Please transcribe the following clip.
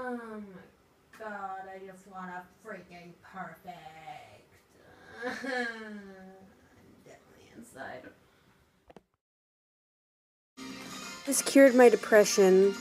Oh my god, I just want a freaking perfect. I'm definitely inside. This cured my depression.